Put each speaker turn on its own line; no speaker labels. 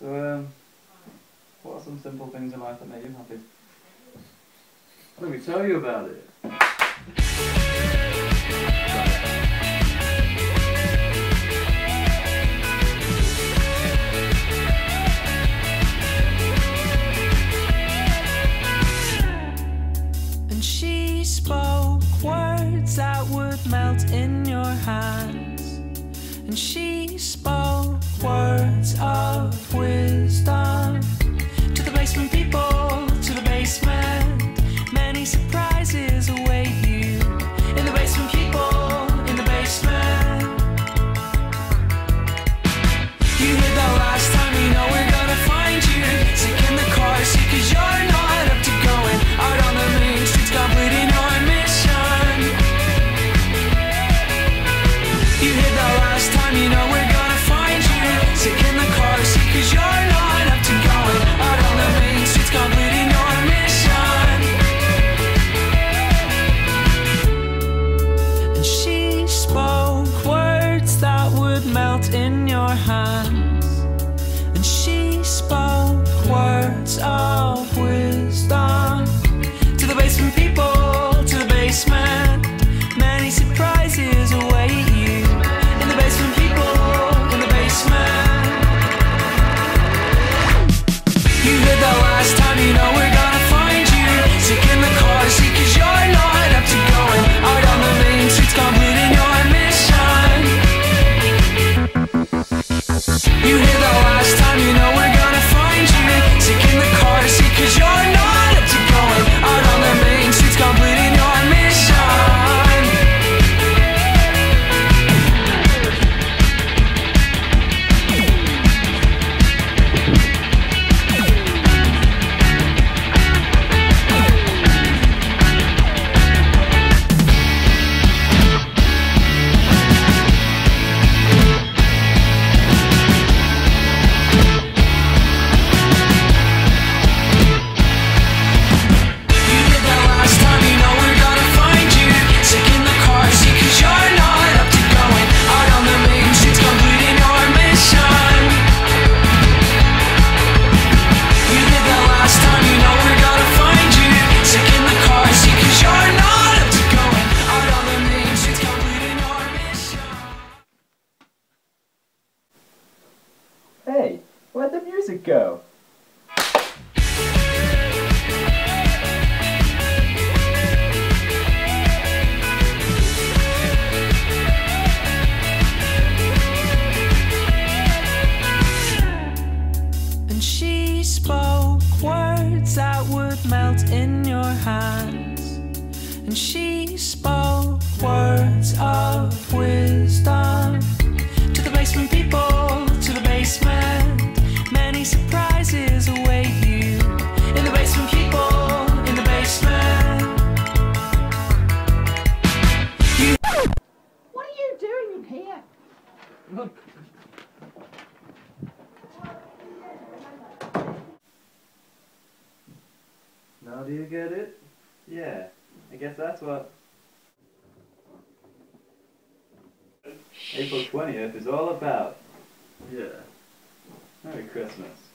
So, um, what are some simple things in life that make you happy? Let me tell you about it.
And she spoke words that would melt in your hands. And she spoke words last time, you know we're gonna find you. Sick in the car cause you're not up to going. Out on the main streets mission. You that last time, you know we're gonna find you. In the car you're not up to going. Out on the main streets your mission. And she spoke words that would melt in your hands. You heard that last time, you know
Where'd the music go?
And she spoke words that would melt in your hands. And she spoke words of wisdom
you doing in here?
Now do you get it? Yeah, I guess that's what April 20th is all about. Yeah. Merry Christmas.